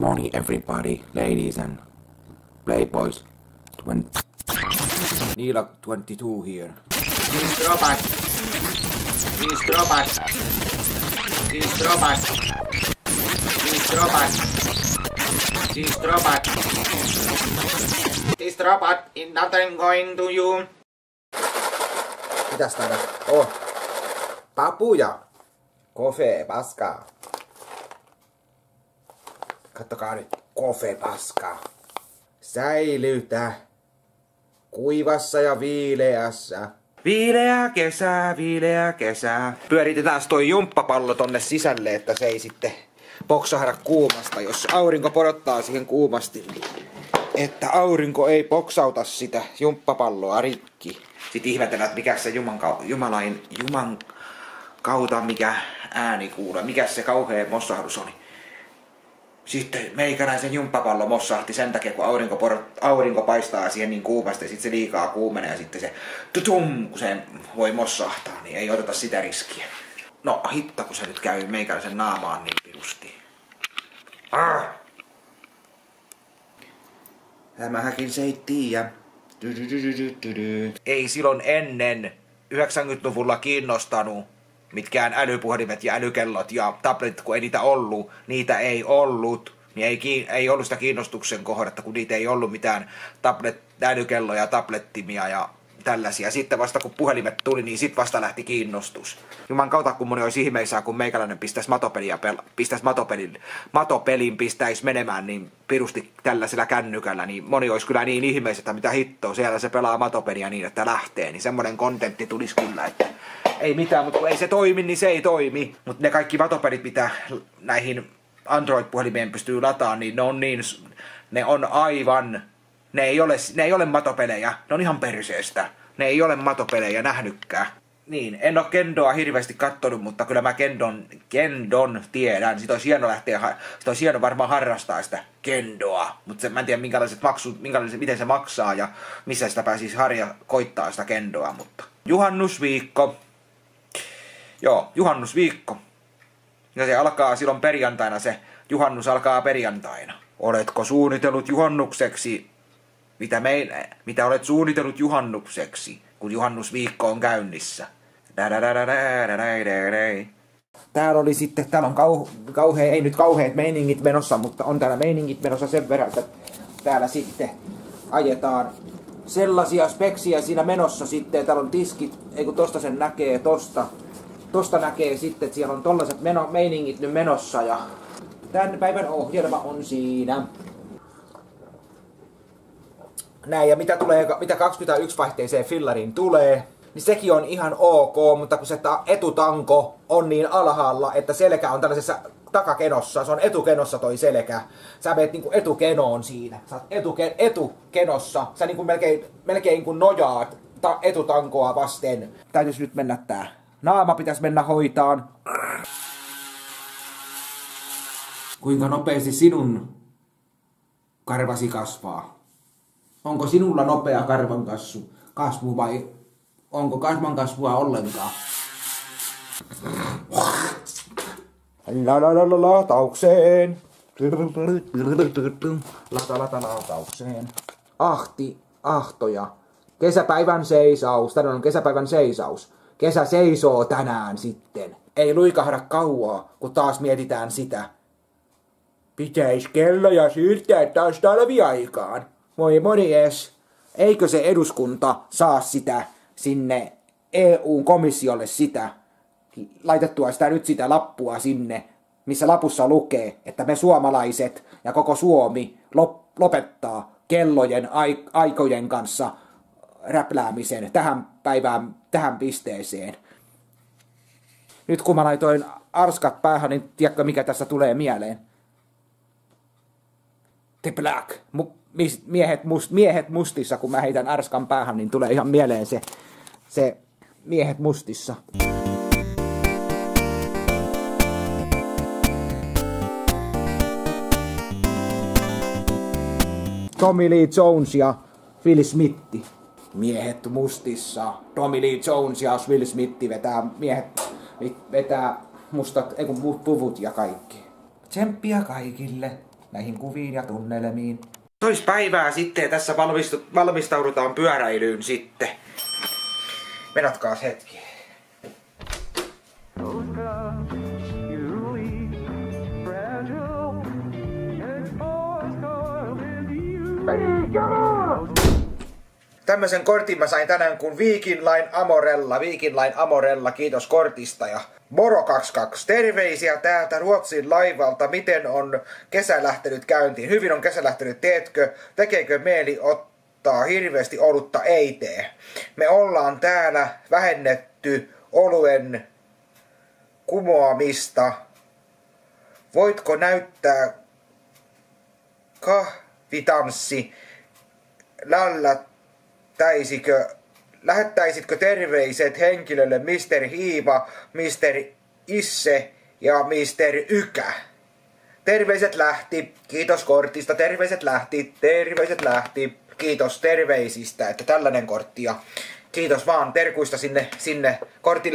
morning, everybody, ladies and playboys. Twen- Niila 22 here. He's robot. He's robot. He's robot. He's robot. He's robot. He's robot. In nothing going to you. Mitäs täällä? Oh. Papuja. Kofe, paskaa. Kattokaa nyt. Kofe, paskaa. Säilytä. Kuivassa ja viileässä. Viileä kesä, viileä kesä. Pyöritetään toi jumppapallo tonne sisälle, että se ei sitten boksahda kuumasta, jos aurinko porottaa siihen kuumasti. Niin että aurinko ei boksauta sitä jumppapalloa rikki. Sitten ihmetellään, että mikä se Juman, Jumalain, Juman kautta mikä ääni kuuluu, mikä se kauhea mossahdus oli. Sitten meikäläisen jumppapallo mossahti sen takia, kun aurinko, por- aurinko paistaa siihen niin kuumasti ja sitten se liikaa kuumenee ja sitten se tutum, kun se voi mossahtaa, niin ei oteta sitä riskiä. No hitto, kun se nyt käy meikäläisen naamaan niin pirusti. Ah! Tämähänkin se ei tiedä. Ei silloin ennen 90-luvulla kiinnostanut mitkään älypuhelimet ja älykellot ja tabletit, kun ei niitä ollut, niitä ei ollut. Niin ei, ei ollut sitä kiinnostuksen kohdetta, kun niitä ei ollut mitään tablet, älykelloja, tablettimia ja tällaisia. Sitten vasta kun puhelimet tuli, niin sitten vasta lähti kiinnostus. Juman kautta kun moni olisi ihmeissään, kun meikäläinen pistäisi matopeliä, pel- pistäisi matopelin, matopelin pistäisi menemään niin pirusti tällaisella kännykällä, niin moni olisi kyllä niin ihmeessä, että mitä hittoa, siellä se pelaa matopeliä niin, että lähtee. Niin semmoinen kontentti tulisi kyllä, että ei mitään, mutta kun ei se toimi, niin se ei toimi. Mutta ne kaikki matopelit, mitä näihin Android-puhelimeen pystyy lataamaan, niin ne on niin, ne on aivan, ne ei ole, ne ei ole matopelejä, ne on ihan perseestä. Ne ei ole matopelejä nähnytkään. Niin, en ole Kendoa hirveästi kattonut, mutta kyllä mä Kendon, Kendon tiedän. Sitä olisi hieno lähteä, sitä olisi hieno varmaan harrastaa sitä Kendoa. Mutta mä en tiedä minkälaiset maksut, minkälaiset, miten se maksaa ja missä sitä pääsisi harja koittaa sitä Kendoa. Mutta juhannusviikko. Joo, juhannusviikko. Ja se alkaa silloin perjantaina, se juhannus alkaa perjantaina. Oletko suunnitellut juhannukseksi, mitä, me, mitä olet suunnitellut juhannukseksi, kun juhannusviikko on käynnissä? Täällä oli sitten, täällä on kau, kauhea, ei nyt kauheat meiningit menossa, mutta on täällä meiningit menossa sen verran, että täällä sitten ajetaan sellaisia speksiä siinä menossa sitten. Täällä on tiskit, ei kun tosta sen näkee, tosta. Tosta näkee sitten, että siellä on tollaset meno, meiningit nyt menossa ja tämän päivän ohjelma on siinä. Näin, ja mitä, tulee, mitä 21 vaihteeseen fillariin tulee, niin sekin on ihan ok, mutta kun se ta- etutanko on niin alhaalla, että selkä on tällaisessa takakenossa, se on etukenossa toi selkä. Sä meet niinku etukenoon siinä. Sä oot etuke- etukenossa. Sä niinku melkein, melkein kun nojaat ta- etutankoa vasten. Täytyis nyt mennä tää. Naama pitäisi mennä hoitaan. Kuinka nopeasti sinun karvasi kasvaa? Onko sinulla nopea karvan kasvu, kasvu vai onko kasvan kasvua ollenkaan? La la la la lataukseen. Lata lata lataukseen. Ahti, ahtoja. Kesäpäivän seisaus. Tänään on kesäpäivän seisaus. Kesä seisoo tänään sitten. Ei luikahda kauaa, kun taas mietitään sitä. Pitäis kelloja siirtää taas talviaikaan. Moi morjes. Eikö se eduskunta saa sitä sinne EU-komissiolle sitä, laitettua sitä nyt sitä lappua sinne, missä lapussa lukee, että me suomalaiset ja koko Suomi lop- lopettaa kellojen ai- aikojen kanssa räpläämisen tähän päivään, tähän pisteeseen. Nyt kun mä laitoin arskat päähän, niin tiedätkö mikä tässä tulee mieleen? The Black. Mu- miehet, must- miehet mustissa, kun mä heitän arskan päähän, niin tulee ihan mieleen se, se miehet mustissa. Tommy Lee Jones ja Will Smith. Miehet mustissa. Tommy Lee Jones ja Will Smith vetää miehet vetää mustat, ei kun puvut ja kaikki. Tsemppiä kaikille. näihin kuviin ja tunnelmiin. Tois päivää sitten ja tässä valmistu, valmistaudutaan pyöräilyyn sitten. Menatkaas hetki. Tämmöisen kortin mä sain tänään kuin Viking Line Amorella. Viking Line Amorella, kiitos kortista. Ja Moro 22, terveisiä täältä Ruotsin laivalta. Miten on kesä lähtenyt käyntiin? Hyvin on kesä lähtenyt, teetkö? Tekeekö mieli ottaa hirveästi olutta? Ei tee. Me ollaan täällä vähennetty oluen kumoamista. Voitko näyttää kahvitanssi? Lällättäisikö, lähettäisitkö terveiset henkilölle Mr. Hiiva, Mr. Isse ja Mr. Ykä? Terveiset lähti, kiitos kortista, terveiset lähti, terveiset lähti, kiitos terveisistä, että tällainen kortti ja kiitos vaan terkuista sinne, sinne kortin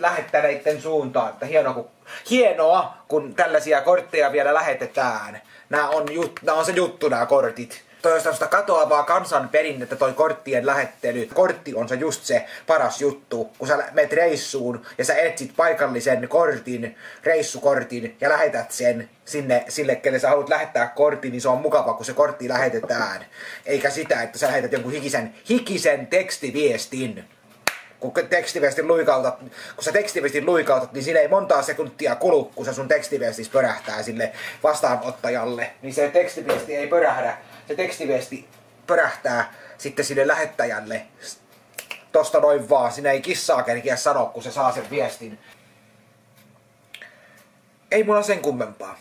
lähettäneiden, suuntaan, että hienoa kun, hienoa, kun tällaisia kortteja vielä lähetetään. Nämä on, jut, nämä on se juttu nämä kortit. Toi on sellaista katoavaa kansanperinnettä toi korttien lähettely. Kortti on se just se paras juttu, kun sä menet reissuun ja sä etsit paikallisen kortin, reissukortin ja lähetät sen sinne sille, kelle sä haluat lähettää kortin, niin se on mukava, kun se kortti lähetetään. Eikä sitä, että sä lähetät jonkun hikisen, hikisen tekstiviestin kun tekstiviestin luikautat, kun sä tekstiviestin luikautat, niin siinä ei montaa sekuntia kulu, kun se sun tekstiviestis pörähtää sille vastaanottajalle. Niin se tekstiviesti ei pörähdä, se tekstiviesti pörähtää sitten sille lähettäjälle tosta noin vaan. Sinä ei kissaa kerkiä sanoa, kun se saa sen viestin. Ei mulla sen kummempaa.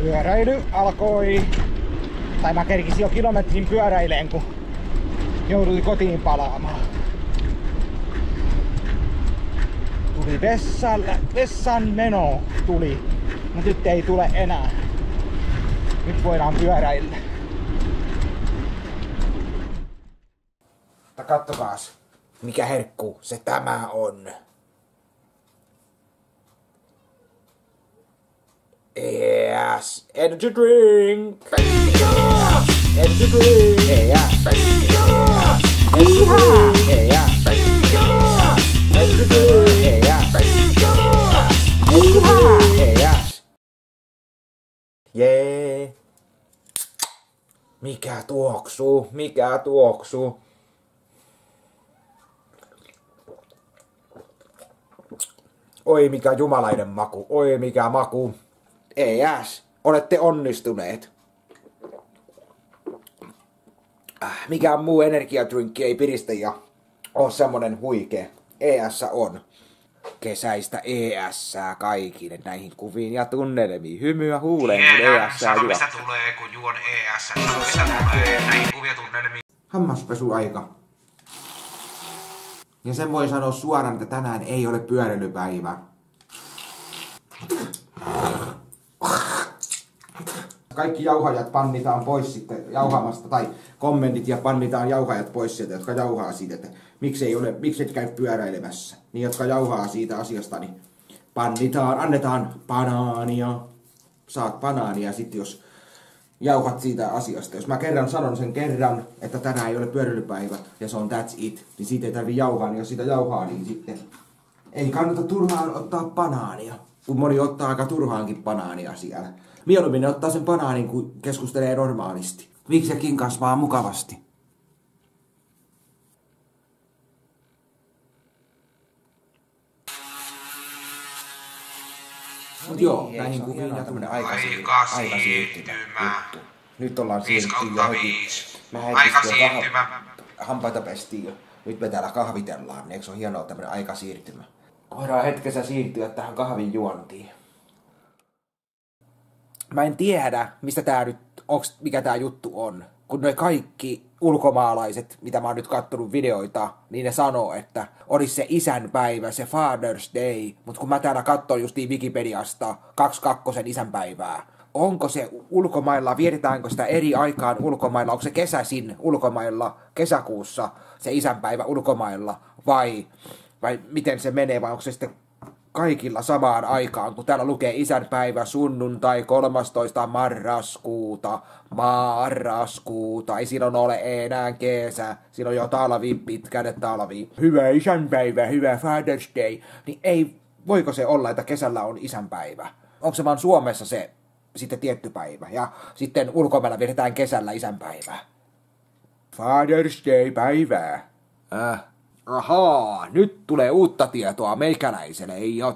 Pyöräily alkoi. Tai mä kerkisin jo kilometrin pyöräileen, kun jouduin kotiin palaamaan. Tuli vessalle, vessan meno tuli, mutta nyt ei tule enää. Nyt voidaan pyöräillä. Mutta kattokaas, mikä herkku se tämä on. Yes, energy drink. Energy drink. Yes. Energy drink. Yes. Energy Yes. Jee. Mikä tuoksuu? Mikä tuoksuu? Oi mikä jumalainen maku, oi mikä maku. Ei olette onnistuneet. Äh, Mikään muu energiadrinkki ei piristä ja on semmonen huikea. ES on. Kesäistä ES kaikille näihin kuviin ja tunnelmiin. Hymyä huuleen, kun ES Sano juo. mistä tulee, kun juon ES. Sano mistä tulee näihin kuvia tunnelmiin. Hammaspesuaika. Ja sen voi sanoa suoraan, että tänään ei ole pyöräilypäivä. Kaikki jauhajat pannitaan pois sitten jauhamasta, tai kommentit ja pannitaan jauhajat pois sieltä, jotka jauhaa siitä, että miksi ei ole, miksi et käy pyöräilemässä. Niin, jotka jauhaa siitä asiasta, niin pannitaan, annetaan banaania. Saat banaania sitten, jos jauhat siitä asiasta. Jos mä kerran sanon sen kerran, että tänään ei ole pyöräilypäivä ja se on that's it, niin siitä ei tarvi jauhaa, niin jos sitä jauhaa, niin sitten ei kannata turhaan ottaa banaania. Kun moni ottaa aika turhaankin banaania siellä. Mieluummin ne ottaa sen banaanin, kun keskustelee normaalisti. Viksekin kasvaa mukavasti. Mut joo, näihin kuviin ja tämmönen Aika aikasiirtymä juttu. Nyt ollaan siirrytty kautta jo heti. viisi. Mä siirtymä. kah- hampaita pestiin jo. Nyt me täällä kahvitellaan, niin eikö se on hienoa tämmönen aikasiirtymä? Voidaan hetkessä siirtyä tähän kahvin juontiin. Mä en tiedä, mistä tää nyt, onks, mikä tää juttu on. Kun ne kaikki ulkomaalaiset, mitä mä oon nyt kattonut videoita, niin ne sanoo, että olisi se isänpäivä, se Father's Day. Mutta kun mä täällä katson justiin Wikipediasta 22 isänpäivää, onko se ulkomailla, vietetäänkö sitä eri aikaan ulkomailla, onko se kesäisin ulkomailla, kesäkuussa se isänpäivä ulkomailla, vai Vai miten se menee, vai onko se sitten kaikilla samaan aikaan, kun täällä lukee isänpäivä sunnuntai 13. marraskuuta, marraskuuta, ei silloin ole enää kesä, silloin jo talvi, pitkänne talvi. Hyvä isänpäivä, hyvä Father's Day, niin ei, voiko se olla, että kesällä on isänpäivä? Onko se vaan Suomessa se sitten tietty päivä, ja sitten ulkomailla vietetään kesällä isänpäivää? Father's Day-päivää. Äh. Ahaa, nyt tulee uutta tietoa meikäläiselle. Ei ole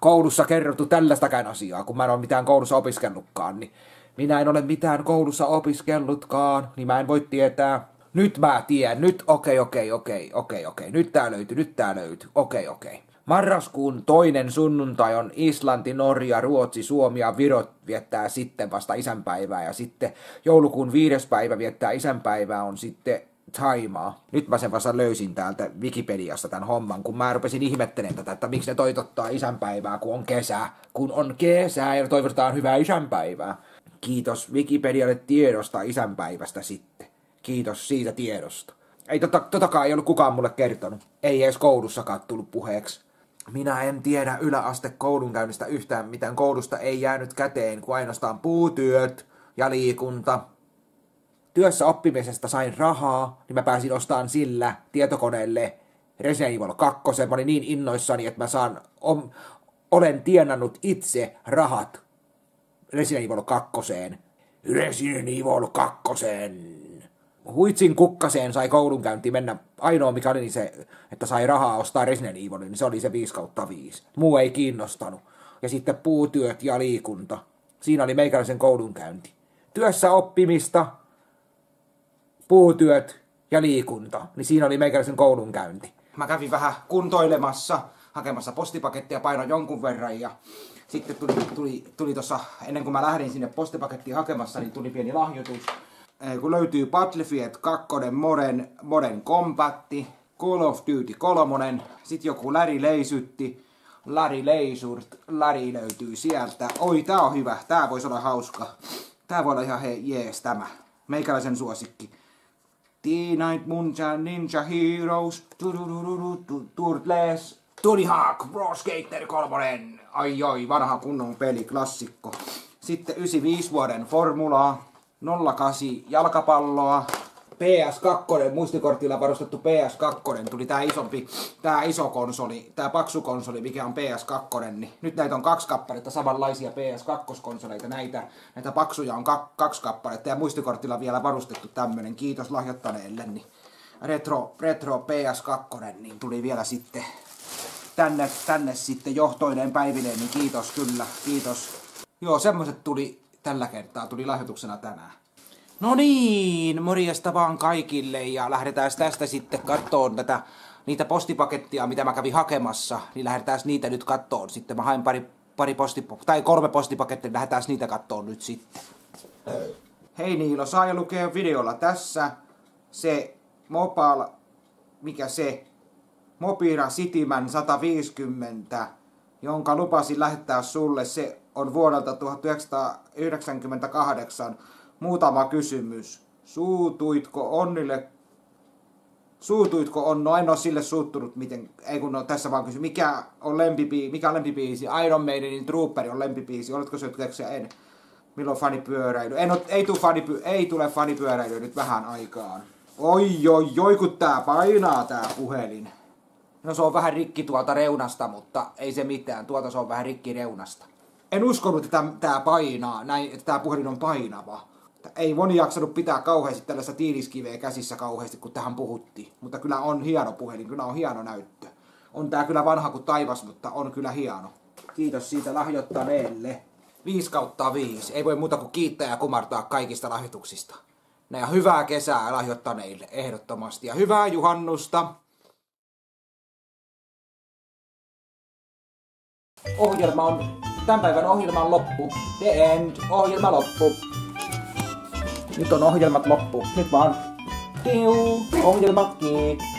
koulussa kerrottu tällaistakaan asiaa, kun mä en ole mitään koulussa opiskellutkaan. Niin minä en ole mitään koulussa opiskellutkaan, niin mä en voi tietää. Nyt mä tiedän, nyt okei, okei, okei, okei, okei, nyt tää löytyy, nyt tää löytyy, okei, okei. Marraskuun toinen sunnuntai on Islanti, Norja, Ruotsi, Suomi ja Viro viettää sitten vasta isänpäivää ja sitten joulukuun viides päivä viettää isänpäivää on sitten Taimaa. Nyt mä sen vasta löysin täältä Wikipediasta tämän homman, kun mä rupesin ihmettelemään tätä, että miksi ne toitottaa isänpäivää, kun on kesä. Kun on kesä ja toivotetaan hyvää isänpäivää. Kiitos Wikipedialle tiedosta isänpäivästä sitten. Kiitos siitä tiedosta. Ei tota, totakaan ei ollut kukaan mulle kertonut. Ei edes koulussakaan tullut puheeksi. Minä en tiedä yläaste koulunkäynnistä yhtään mitään. Koulusta ei jäänyt käteen kuin ainoastaan puutyöt ja liikunta työssä oppimisesta sain rahaa, niin mä pääsin ostamaan sillä tietokoneelle Resident Evil 2. Mä olin niin innoissani, että mä saan, om, olen tienannut itse rahat Resident Evil 2. Resident Evil 2. Huitsin kukkaseen sai koulunkäynti mennä. Ainoa mikä oli niin se, että sai rahaa ostaa Resident Evil, niin se oli se 5 kautta 5. Muu ei kiinnostanut. Ja sitten puutyöt ja liikunta. Siinä oli meikäläisen koulunkäynti. Työssä oppimista, puutyöt ja liikunta, niin siinä oli meikäläisen koulunkäynti. Mä kävin vähän kuntoilemassa, hakemassa postipakettia, painoin jonkun verran ja sitten tuli, tuli, tuli tuossa, ennen kuin mä lähdin sinne postipakettiin hakemassa, niin tuli pieni lahjoitus. Kun löytyy Battlefield 2 Modern, Modern Combat, Call of Duty 3, sitten joku Läri Leisytti, Larry Leisurt, Larry löytyy sieltä. Oi, tää on hyvä, tää voisi olla hauska. Tää voi olla ihan hei, jees tämä. Meikäläisen suosikki. Teenage Mutant Ninja Heroes, Turtles, Tony Hawk, Pro Skater 3, ai ai, vanha kunnon peli, klassikko. Sitten 95 vuoden Formulaa, 08 jalkapalloa, PS2, muistikortilla varustettu PS2, tuli tää isompi, tää iso konsoli, tää paksu konsoli, mikä on PS2, niin nyt näitä on kaksi kappaletta, samanlaisia PS2-konsoleita, näitä, näitä paksuja on kak, kaksi kappaletta ja muistikortilla vielä varustettu tämmönen, kiitos lahjoittaneelle, niin retro, retro PS2, niin tuli vielä sitten tänne, tänne sitten johtoineen päivineen, niin kiitos kyllä, kiitos. Joo, semmoset tuli tällä kertaa, tuli lahjoituksena tänään. No niin, morjesta vaan kaikille ja lähdetään tästä sitten kattoon tätä niitä postipakettia, mitä mä kävin hakemassa, niin lähdetään niitä nyt kattoon. Sitten mä hain pari, pari posti, tai kolme postipakettia, lähdetään niitä kattoon nyt sitten. Hei Niilo, saa lukea videolla tässä se Mopal, mikä se, Mopira Cityman 150, jonka lupasin lähettää sulle. Se on vuodelta 1998 Muutama kysymys. Suutuitko Onnille? Suutuitko on, no en ole sille suuttunut miten, ei kun no, tässä vaan kysy, mikä on lempibiisi, mikä on lempibiisi, Iron Maidenin Trooper on lempibiisi, oletko se en, milloin fanipyöräily, en ole, ei, tule fanipy, ei tule fanipyöräily nyt vähän aikaan. Oi, oi, oi, kun tää painaa tää puhelin. No se on vähän rikki tuolta reunasta, mutta ei se mitään, tuolta se on vähän rikki reunasta. En uskonut, että tää painaa, näin, että tää puhelin on painava ei moni jaksanut pitää kauheasti tällaista tiiliskiveä käsissä kauheasti, kun tähän puhuttiin. Mutta kyllä on hieno puhelin, kyllä on hieno näyttö. On tää kyllä vanha kuin taivas, mutta on kyllä hieno. Kiitos siitä lahjoittaneelle. 5 kautta 5. Ei voi muuta kuin kiittää ja kumartaa kaikista lahjoituksista. Ja hyvää kesää lahjoittaneille ehdottomasti. Ja hyvää juhannusta. Ohjelma on, tämän päivän ohjelman loppu. The end. Ohjelma loppu. Nyt on ohjelmat loppu. Nyt vaan. Tiu, ohjelmat kiinni.